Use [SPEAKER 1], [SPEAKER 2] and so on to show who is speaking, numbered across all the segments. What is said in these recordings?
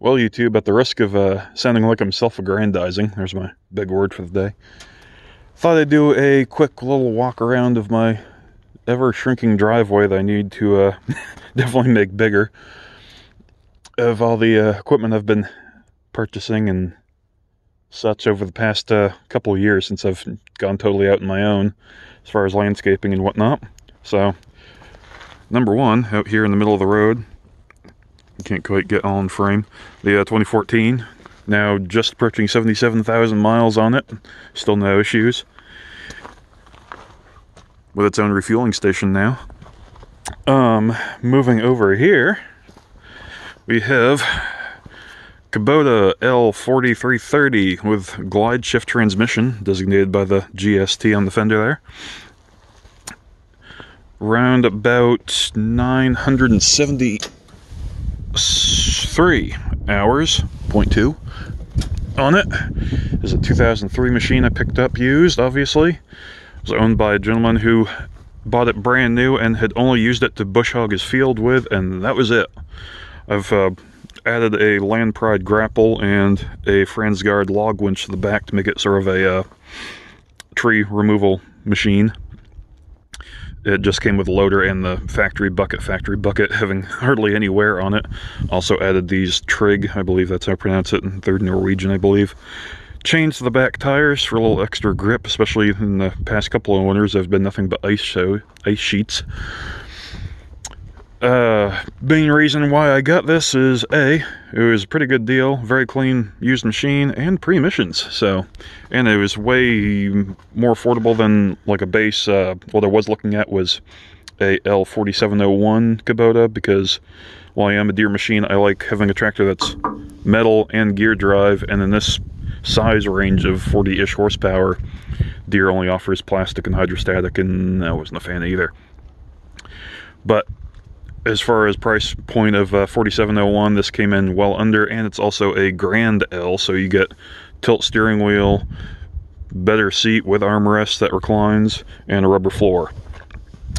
[SPEAKER 1] Well, YouTube, at the risk of uh, sounding like I'm self aggrandizing, there's my big word for the day, thought I'd do a quick little walk around of my ever shrinking driveway that I need to uh, definitely make bigger. Of all the uh, equipment I've been purchasing and such over the past uh, couple years since I've gone totally out on my own as far as landscaping and whatnot. So, number one, out here in the middle of the road, can't quite get on frame. The uh, 2014, now just approaching 77,000 miles on it. Still no issues. With its own refueling station now. Um, moving over here, we have Kubota L4330 with glide shift transmission, designated by the GST on the fender there. Round about 970 three hours, 0.2 on it. Is a 2003 machine I picked up used, obviously. It was owned by a gentleman who bought it brand new and had only used it to bush hog his field with, and that was it. I've uh, added a Land Pride grapple and a Fransgard log winch to the back to make it sort of a uh, tree removal machine. It just came with a loader and the factory bucket, factory bucket having hardly any wear on it. Also added these Trig, I believe that's how I pronounce it, in third Norwegian, I believe. Changed the back tires for a little extra grip, especially in the past couple of winters. I've been nothing but ice show, ice sheets. Uh, main reason why I got this is A, it was a pretty good deal, very clean used machine, and pre-emissions, so, and it was way more affordable than like a base, uh, what I was looking at was a L4701 Kubota, because while I am a Deere machine, I like having a tractor that's metal and gear drive, and in this size range of 40-ish horsepower, Deere only offers plastic and hydrostatic, and I wasn't a fan either. But as far as price point of uh, 4701 this came in well under and it's also a grand l so you get tilt steering wheel better seat with armrest that reclines and a rubber floor.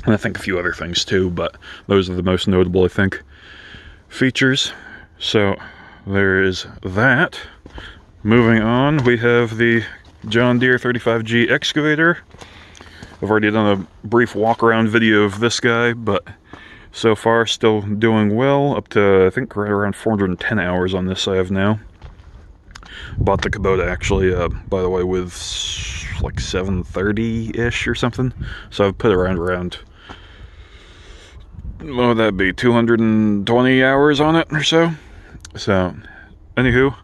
[SPEAKER 1] And i think a few other things too but those are the most notable i think features. So there is that. Moving on we have the john deere 35g excavator. I've already done a brief walk around video of this guy but so far, still doing well, up to I think right around 410 hours on this I have now. Bought the Kubota actually, uh, by the way, with like 730-ish or something. So I've put around around, what would that be, 220 hours on it or so? So, anywho,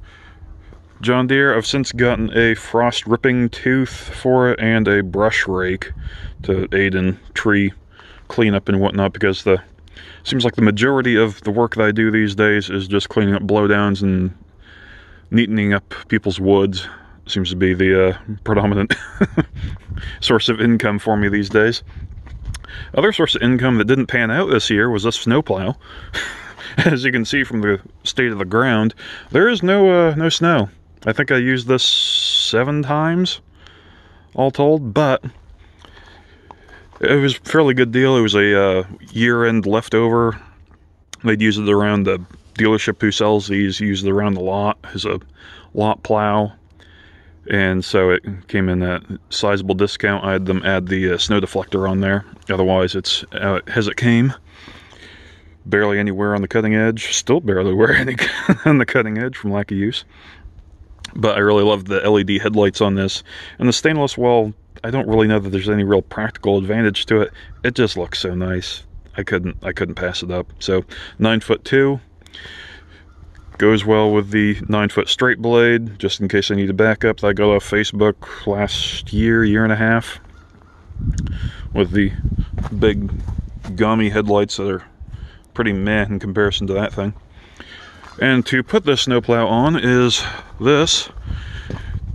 [SPEAKER 1] John Deere, I've since gotten a frost ripping tooth for it and a brush rake to aid in tree cleanup and whatnot because the seems like the majority of the work that I do these days is just cleaning up blowdowns and neatening up people's woods. Seems to be the uh, predominant source of income for me these days. Other source of income that didn't pan out this year was a snowplow. As you can see from the state of the ground, there is no uh, no snow. I think I used this seven times, all told, but it was a fairly good deal. It was a uh, year-end leftover. They'd use it around the dealership who sells these. Used it around the lot as a lot plow, and so it came in at sizable discount. I had them add the uh, snow deflector on there. Otherwise, it's uh, as it came. Barely anywhere on the cutting edge. Still barely wear any on the cutting edge from lack of use. But I really love the LED headlights on this, and the stainless. Well, I don't really know that there's any real practical advantage to it. It just looks so nice. I couldn't I couldn't pass it up. So nine foot two goes well with the nine foot straight blade. Just in case I need a backup, I got off Facebook last year, year and a half, with the big gummy headlights that are pretty meh in comparison to that thing. And to put this snowplow on is this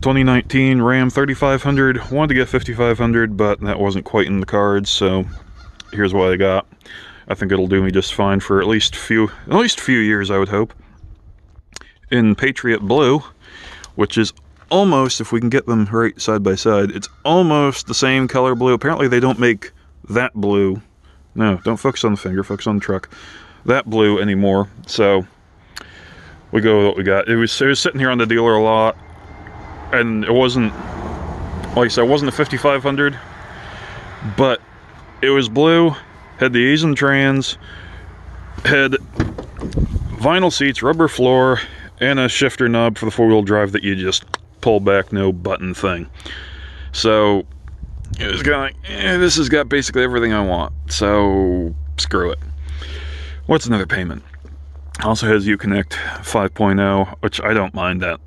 [SPEAKER 1] 2019 Ram 3500. Wanted to get 5500, but that wasn't quite in the cards, so here's what I got. I think it'll do me just fine for at least few, at least a few years, I would hope. In Patriot Blue, which is almost, if we can get them right side by side, it's almost the same color blue. Apparently they don't make that blue. No, don't focus on the finger, focus on the truck. That blue anymore. So we go with what we got. It was it was sitting here on the dealer a lot, and it wasn't like I said, it wasn't a 5500, but it was blue, had the Aisin trans, had vinyl seats, rubber floor, and a shifter knob for the four-wheel drive that you just pull back, no button thing. So it was like, eh, this has got basically everything I want. So screw it. What's another payment? Also has Uconnect 5.0, which I don't mind that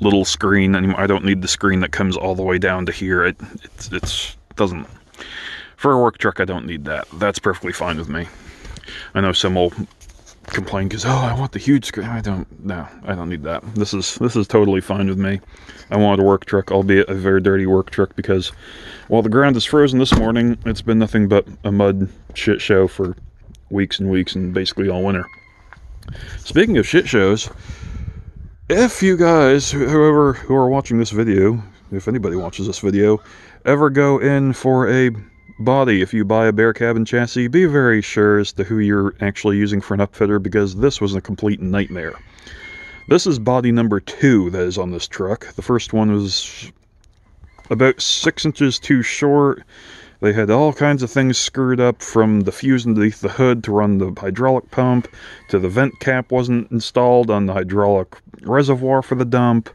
[SPEAKER 1] little screen anymore. I don't need the screen that comes all the way down to here. It it's it's doesn't for a work truck. I don't need that. That's perfectly fine with me. I know some will complain because oh I want the huge screen. I don't no I don't need that. This is this is totally fine with me. I wanted a work truck, albeit a very dirty work truck because while the ground is frozen this morning, it's been nothing but a mud shit show for weeks and weeks and basically all winter. Speaking of shit shows, if you guys, whoever who are watching this video, if anybody watches this video, ever go in for a body, if you buy a bare cabin chassis, be very sure as to who you're actually using for an upfitter because this was a complete nightmare. This is body number two that is on this truck. The first one was about six inches too short. They had all kinds of things screwed up from the fuse underneath the hood to run the hydraulic pump, to the vent cap wasn't installed on the hydraulic reservoir for the dump.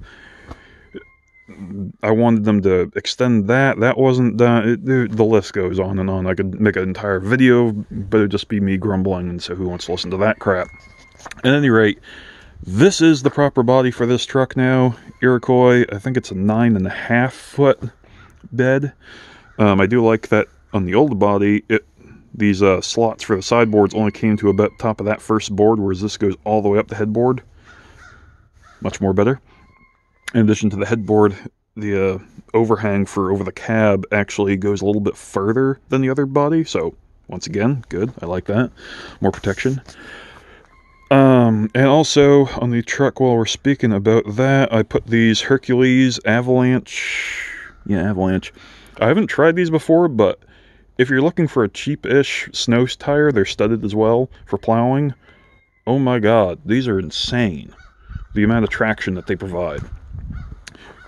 [SPEAKER 1] I wanted them to extend that. That wasn't done. It, the list goes on and on. I could make an entire video, but it'd just be me grumbling, and so who wants to listen to that crap? At any rate, this is the proper body for this truck now. Iroquois, I think it's a nine and a half foot bed. Um, I do like that on the old body, it these uh, slots for the sideboards only came to about top of that first board, whereas this goes all the way up the headboard. Much more better. In addition to the headboard, the uh, overhang for over the cab actually goes a little bit further than the other body, so once again, good. I like that. More protection. Um, and also on the truck, while we're speaking about that, I put these Hercules Avalanche. Yeah, Avalanche I haven't tried these before, but if you're looking for a cheap-ish snow tire, they're studded as well for plowing. Oh my god, these are insane. The amount of traction that they provide.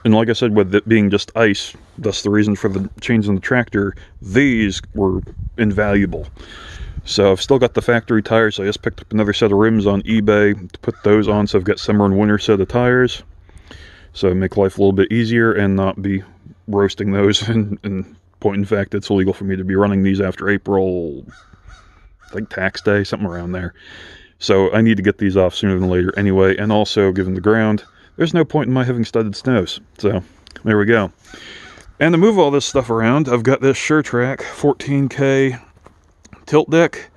[SPEAKER 1] And like I said, with it being just ice, that's the reason for the change in the tractor, these were invaluable. So I've still got the factory tires. So I just picked up another set of rims on eBay to put those on. So I've got summer and winter set of tires. So make life a little bit easier and not be roasting those. And, and point in fact, it's illegal for me to be running these after April, I think tax day, something around there. So I need to get these off sooner than later anyway. And also, given the ground, there's no point in my having studded snows. So there we go. And to move all this stuff around, I've got this SureTrac 14K tilt deck.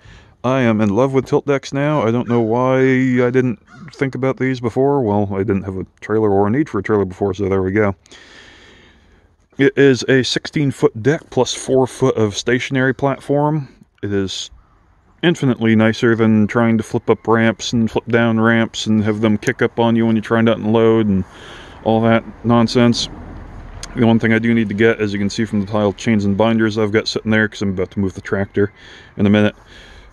[SPEAKER 1] I am in love with tilt decks now. I don't know why I didn't think about these before. Well, I didn't have a trailer or a need for a trailer before, so there we go. It is a 16 foot deck plus 4 foot of stationary platform. It is infinitely nicer than trying to flip up ramps and flip down ramps and have them kick up on you when you're trying to unload and all that nonsense. The one thing I do need to get, as you can see from the tile chains and binders I've got sitting there because I'm about to move the tractor in a minute,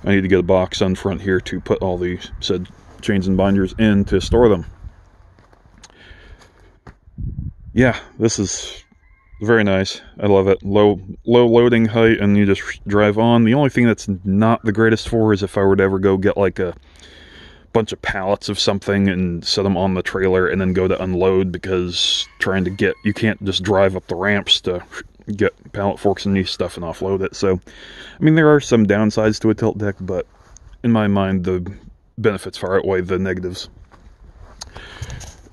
[SPEAKER 1] I need to get a box on front here to put all the said chains and binders in to store them. Yeah, this is very nice. I love it. Low low loading height and you just drive on. The only thing that's not the greatest for is if I were to ever go get like a bunch of pallets of something and set them on the trailer and then go to unload because trying to get you can't just drive up the ramps to get pallet forks and these stuff and offload it. So I mean there are some downsides to a tilt deck, but in my mind the benefits far outweigh the negatives.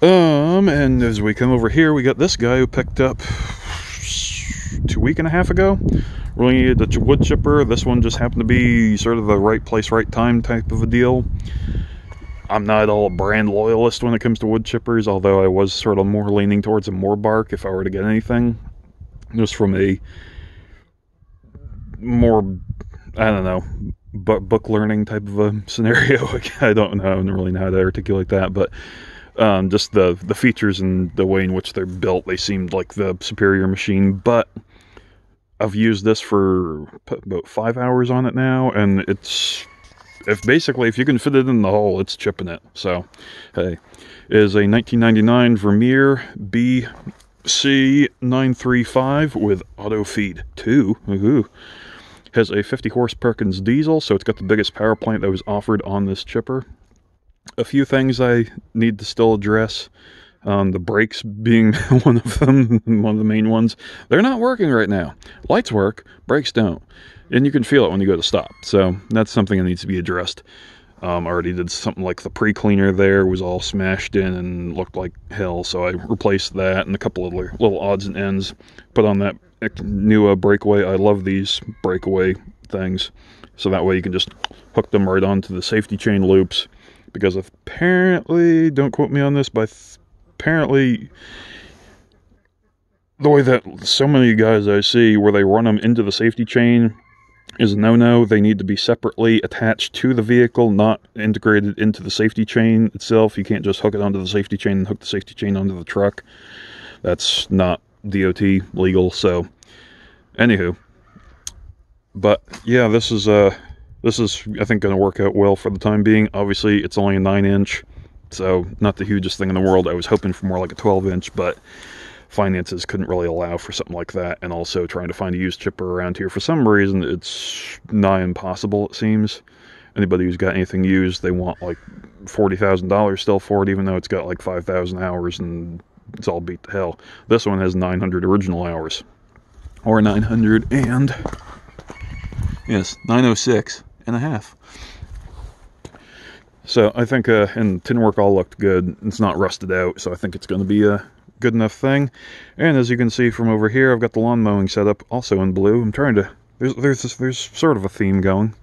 [SPEAKER 1] Um, and as we come over here, we got this guy who picked up two week and a half ago. Really needed a wood chipper. This one just happened to be sort of the right place, right time type of a deal. I'm not all a brand loyalist when it comes to wood chippers, although I was sort of more leaning towards a Morbark if I were to get anything. Just from a more, I don't know, book learning type of a scenario. I don't know, I don't really know how to articulate that, but um, just the the features and the way in which they're built, they seemed like the superior machine. But I've used this for about five hours on it now, and it's if basically if you can fit it in the hole, it's chipping it. So, hey, is a 1999 Vermeer BC935 with auto feed 2. Ooh. Has a 50 horse Perkins diesel, so it's got the biggest power plant that was offered on this chipper. A few things I need to still address. Um, the brakes being one of them, one of the main ones. They're not working right now. Lights work, brakes don't. And you can feel it when you go to stop. So that's something that needs to be addressed. Um, I already did something like the pre-cleaner there was all smashed in and looked like hell. So I replaced that and a couple of little odds and ends. Put on that new uh, breakaway. I love these breakaway things. So that way you can just hook them right onto the safety chain loops. Because apparently, don't quote me on this, but apparently the way that so many guys I see where they run them into the safety chain is no no. They need to be separately attached to the vehicle, not integrated into the safety chain itself. You can't just hook it onto the safety chain and hook the safety chain onto the truck. That's not DOT legal. So, anywho, but yeah, this is uh this is I think going to work out well for the time being. Obviously, it's only a nine inch, so not the hugest thing in the world. I was hoping for more like a 12 inch, but finances couldn't really allow for something like that. And also trying to find a used chipper around here for some reason it's nigh impossible. It seems. Anybody who's got anything used, they want like forty thousand dollars still for it, even though it's got like five thousand hours and it's all beat to hell. This one has 900 original hours. Or 900 and... Yes, 906 and a half. So I think, uh, and tin work all looked good. It's not rusted out, so I think it's going to be a good enough thing. And as you can see from over here, I've got the lawn mowing set up also in blue. I'm trying to, there's, there's, this, there's sort of a theme going.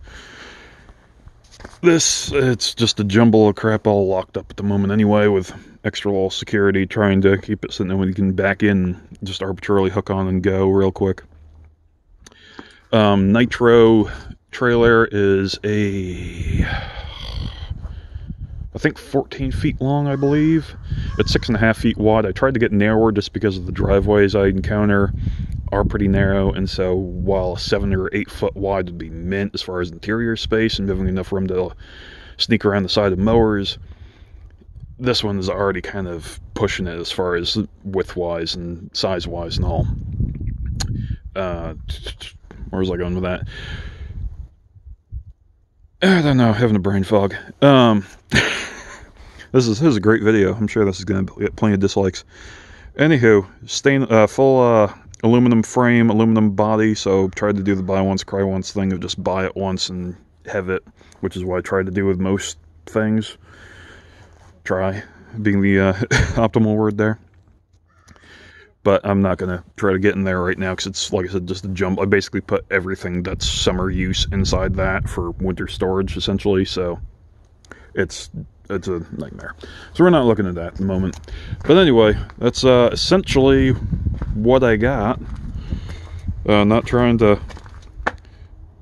[SPEAKER 1] This, it's just a jumble of crap all locked up at the moment anyway with extra little security trying to keep it so that you can back in, just arbitrarily hook on and go real quick. Um, Nitro trailer is a, I think 14 feet long, I believe. It's six and a half feet wide. I tried to get narrower just because of the driveways I encounter are pretty narrow, and so while seven or eight foot wide would be mint as far as interior space and having enough room to sneak around the side of mowers, this one is already kind of pushing it as far as width wise and size wise and all. Uh, where was I going with that? I don't know, having a brain fog. Um, this is this is a great video. I'm sure this is going to get plenty of dislikes. Anywho, stain uh, full uh, aluminum frame, aluminum body. So tried to do the buy once, cry once thing of just buy it once and have it, which is what I tried to do with most things. Try being the uh, optimal word there. But I'm not going to try to get in there right now because it's, like I said, just a jump. I basically put everything that's summer use inside that for winter storage, essentially. So it's it's a nightmare. So we're not looking at that at the moment. But anyway, that's uh, essentially what I got. Uh, not trying to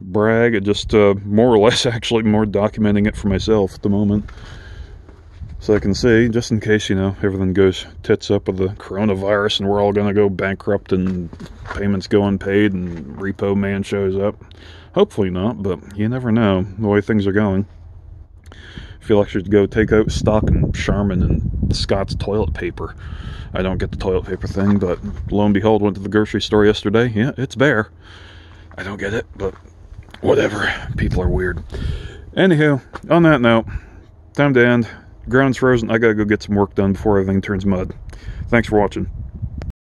[SPEAKER 1] brag, just uh, more or less actually more documenting it for myself at the moment. So I can see, just in case, you know, everything goes tits up with the coronavirus and we're all going to go bankrupt and payments go unpaid and repo man shows up. Hopefully not, but you never know the way things are going feel like I should go take out stock in Charmin and Scott's toilet paper. I don't get the toilet paper thing, but lo and behold, went to the grocery store yesterday. Yeah, it's bare. I don't get it, but whatever. People are weird. Anywho, on that note, time to end. Ground's frozen. I gotta go get some work done before everything turns mud. Thanks for watching.